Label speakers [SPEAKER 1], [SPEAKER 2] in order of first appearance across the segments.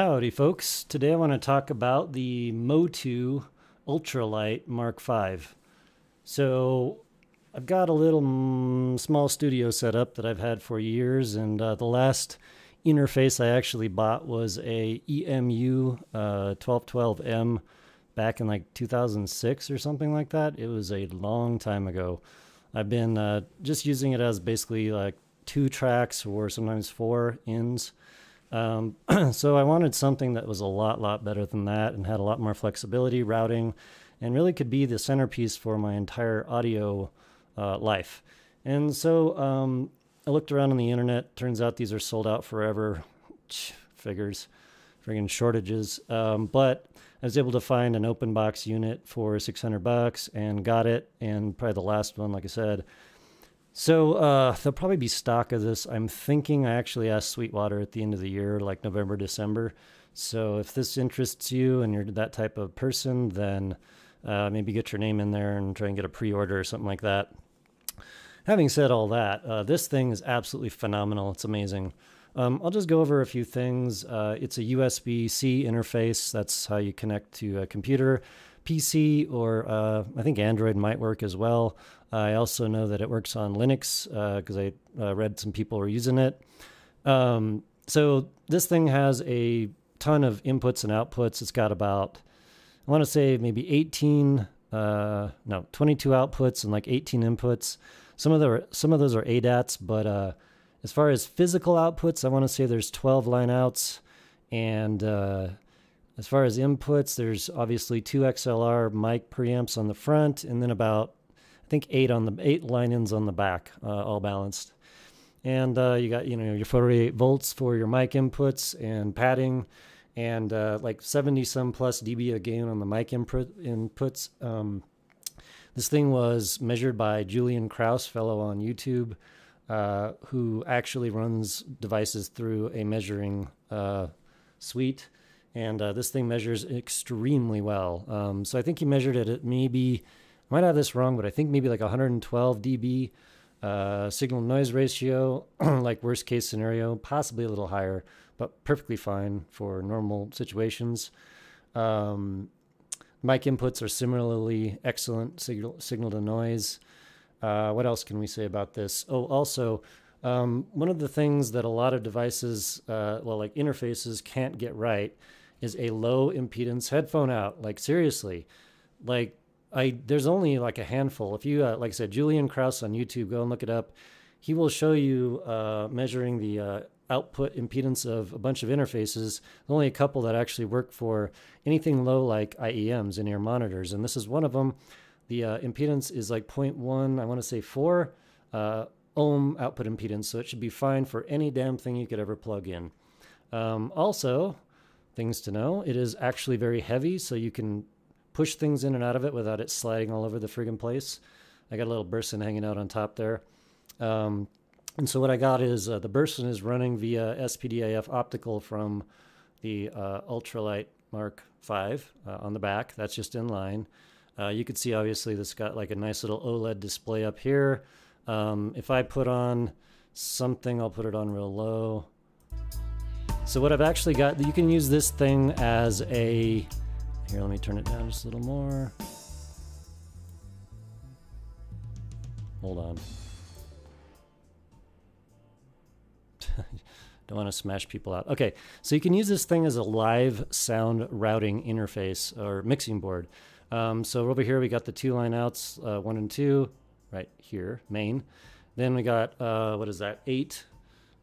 [SPEAKER 1] Howdy, folks. Today I want to talk about the Motu Ultralight Mark V. So, I've got a little mm, small studio set up that I've had for years, and uh, the last interface I actually bought was a EMU uh, 1212M back in like 2006 or something like that. It was a long time ago. I've been uh, just using it as basically like two tracks or sometimes four ins. Um, so I wanted something that was a lot, lot better than that and had a lot more flexibility, routing, and really could be the centerpiece for my entire audio uh, life. And so um, I looked around on the internet. Turns out these are sold out forever. Figures, friggin' shortages. Um, but I was able to find an open box unit for 600 bucks and got it. And probably the last one, like I said, so uh, there'll probably be stock of this. I'm thinking I actually asked Sweetwater at the end of the year, like November, December. So if this interests you and you're that type of person, then uh, maybe get your name in there and try and get a pre-order or something like that. Having said all that, uh, this thing is absolutely phenomenal. It's amazing. Um, I'll just go over a few things. Uh, it's a USB-C interface. That's how you connect to a computer. PC or uh, I think Android might work as well. I also know that it works on Linux because uh, I uh, read some people were using it. Um, so this thing has a ton of inputs and outputs. It's got about, I want to say maybe 18, uh, no, 22 outputs and like 18 inputs. Some of the some of those are ADATs, but uh, as far as physical outputs, I want to say there's 12 line outs and uh, as far as inputs, there's obviously two XLR mic preamps on the front, and then about I think eight on the eight line ins on the back, uh, all balanced. And uh, you got you know your 48 volts for your mic inputs and padding, and uh, like 70 some plus dB of gain on the mic input inputs. Um, this thing was measured by Julian Krause, fellow on YouTube, uh, who actually runs devices through a measuring uh, suite and uh, this thing measures extremely well. Um, so I think he measured it at maybe, I might have this wrong, but I think maybe like 112 dB uh, signal noise ratio, like worst case scenario, possibly a little higher, but perfectly fine for normal situations. Um, mic inputs are similarly excellent signal, signal to noise. Uh, what else can we say about this? Oh, also, um, one of the things that a lot of devices, uh, well, like interfaces, can't get right is a low impedance headphone out. Like seriously, like I there's only like a handful. If you uh, like I said, Julian Krause on YouTube, go and look it up. He will show you uh, measuring the uh, output impedance of a bunch of interfaces. only a couple that actually work for anything low like IEMs in ear monitors, and this is one of them. The uh, impedance is like 0.1, I want to say four uh, ohm output impedance, so it should be fine for any damn thing you could ever plug in. Um, also, things to know. It is actually very heavy, so you can push things in and out of it without it sliding all over the friggin' place. I got a little Burson hanging out on top there. Um, and so what I got is uh, the Burson is running via SPDIF optical from the uh, Ultralight Mark V uh, on the back. That's just in line. Uh, you can see obviously this got like a nice little OLED display up here. Um, if I put on something, I'll put it on real low. So what I've actually got, you can use this thing as a, here, let me turn it down just a little more. Hold on. Don't want to smash people out. Okay, so you can use this thing as a live sound routing interface or mixing board. Um, so over here we got the two line outs, uh, one and two, right here, main. Then we got, uh, what is that, eight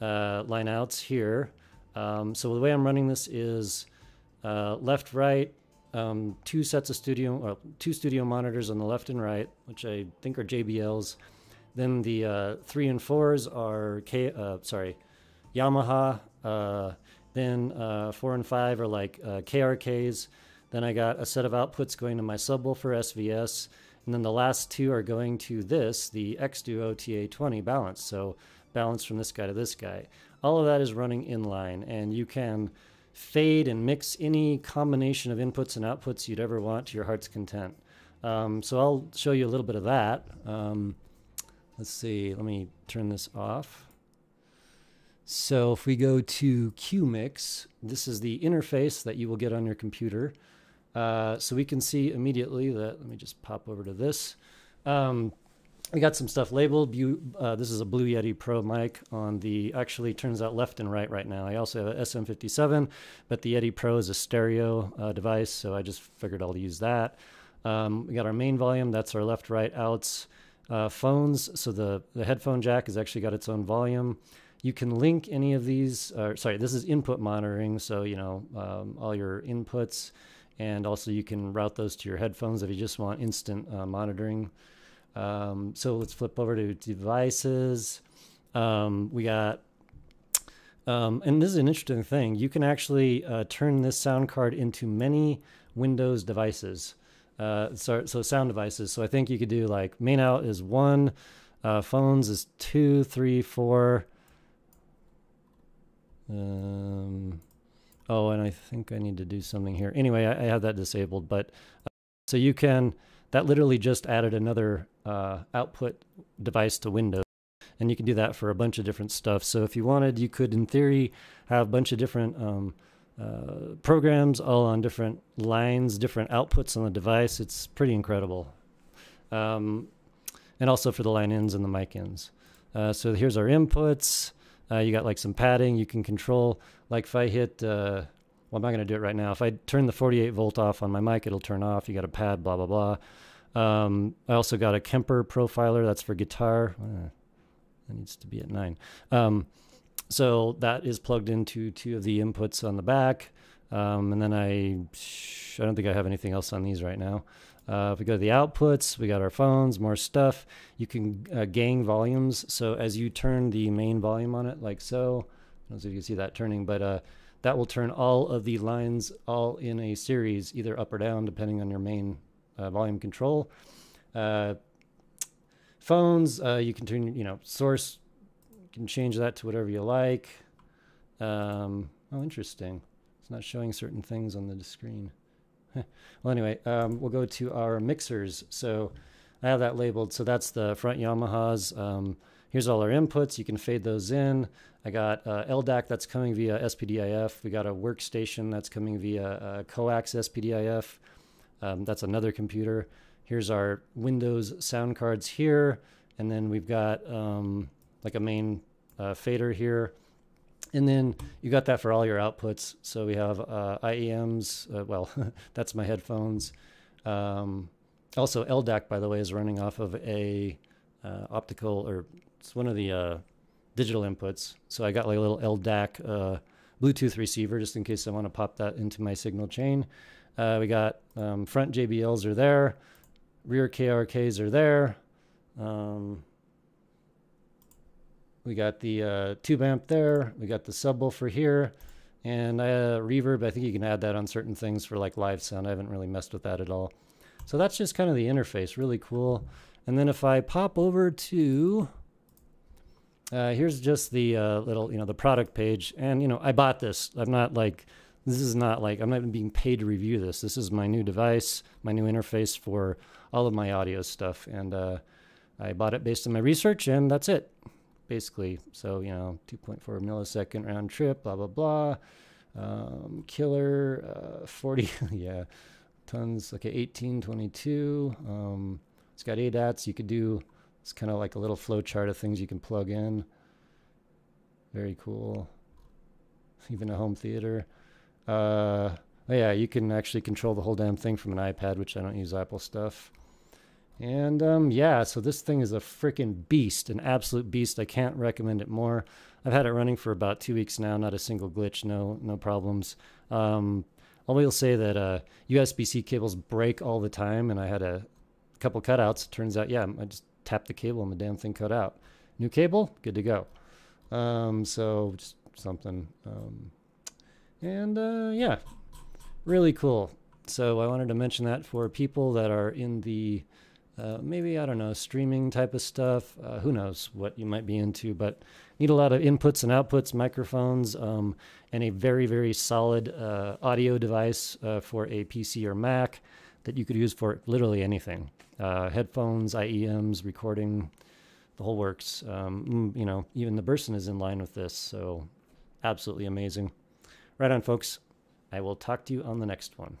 [SPEAKER 1] uh, line outs here. Um, so the way I'm running this is uh, left, right, um, two sets of studio, or two studio monitors on the left and right, which I think are JBLs. Then the uh, three and fours are K, uh, sorry, Yamaha. Uh, then uh, four and five are like uh, KRKs. Then I got a set of outputs going to my subwoofer SVS. And then the last two are going to this, the xDuoo TA20 balance. So balance from this guy to this guy. All of that is running inline, and you can fade and mix any combination of inputs and outputs you'd ever want to your heart's content. Um, so I'll show you a little bit of that. Um, let's see, let me turn this off. So if we go to CueMix, this is the interface that you will get on your computer. Uh, so we can see immediately that, let me just pop over to this. Um, we got some stuff labeled. Uh, this is a Blue Yeti Pro mic on the, actually turns out left and right right now. I also have a SM57, but the Yeti Pro is a stereo uh, device, so I just figured I'll use that. Um, we got our main volume, that's our left, right outs. Uh, phones, so the, the headphone jack has actually got its own volume. You can link any of these, sorry, this is input monitoring, so, you know, um, all your inputs, and also you can route those to your headphones if you just want instant uh, monitoring. Um, so let's flip over to devices. Um, we got, um, and this is an interesting thing. You can actually uh, turn this sound card into many Windows devices. Uh, so, so sound devices. So I think you could do like main out is one, uh, phones is two, three, four. Um, oh, and I think I need to do something here. Anyway, I, I have that disabled, but uh, so you can that literally just added another uh, output device to Windows. And you can do that for a bunch of different stuff. So if you wanted, you could, in theory, have a bunch of different um, uh, programs all on different lines, different outputs on the device. It's pretty incredible. Um, and also for the line ins and the mic ins. Uh, so here's our inputs. Uh, you got like some padding you can control. Like if I hit, uh, well, I'm not going to do it right now. If I turn the 48 volt off on my mic, it'll turn off. You got a pad, blah, blah, blah. Um, I also got a Kemper profiler. That's for guitar. Uh, that needs to be at nine. Um, so that is plugged into two of the inputs on the back. Um, and then I, I don't think I have anything else on these right now. Uh, if we go to the outputs, we got our phones, more stuff. You can uh, gang volumes. So as you turn the main volume on it, like so, I don't know if you can see that turning, but uh, that will turn all of the lines all in a series, either up or down, depending on your main volume control. Uh, phones, uh, you can turn, you know, source, you can change that to whatever you like. Um, oh, interesting. It's not showing certain things on the screen. well, anyway, um, we'll go to our mixers. So I have that labeled. So that's the front Yamahas. Um, here's all our inputs. You can fade those in. I got uh, LDAC that's coming via SPDIF. We got a workstation that's coming via uh, coax SPDIF. Um, that's another computer. Here's our Windows sound cards here. And then we've got um, like a main uh, fader here. And then you got that for all your outputs. So we have uh, IEMs. Uh, well, that's my headphones. Um, also, LDAC, by the way, is running off of a uh, optical, or it's one of the uh, digital inputs. So I got like a little LDAC uh, Bluetooth receiver just in case I want to pop that into my signal chain. Uh, we got um, front JBLs are there, rear KRKs are there. Um, we got the uh, tube amp there. We got the subwoofer here. And uh, reverb, I think you can add that on certain things for like live sound. I haven't really messed with that at all. So that's just kind of the interface, really cool. And then if I pop over to, uh, here's just the uh, little, you know, the product page. And, you know, I bought this. I'm not like, this is not like, I'm not even being paid to review this. This is my new device, my new interface for all of my audio stuff. And uh, I bought it based on my research, and that's it basically. So, you know, 2.4 millisecond round trip, blah, blah, blah. Um, killer, uh, 40, yeah, tons. Okay, 1822. Um, it's got ADATs. You could do, it's kind of like a little flow chart of things you can plug in. Very cool. Even a home theater. Uh, oh yeah, you can actually control the whole damn thing from an iPad, which I don't use Apple stuff. And um, yeah, so this thing is a freaking beast, an absolute beast. I can't recommend it more. I've had it running for about two weeks now, not a single glitch, no no problems. Um, I will say that uh, USB-C cables break all the time, and I had a couple cutouts. Turns out, yeah, I just tapped the cable and the damn thing cut out. New cable, good to go. Um, so just something. Um, and uh, yeah, really cool. So I wanted to mention that for people that are in the uh, maybe I don't know streaming type of stuff. Uh, who knows what you might be into, but need a lot of inputs and outputs, microphones, um, and a very very solid uh, audio device uh, for a PC or Mac that you could use for literally anything: uh, headphones, IEMs, recording, the whole works. Um, mm, you know, even the Burson is in line with this. So absolutely amazing. Right on, folks. I will talk to you on the next one.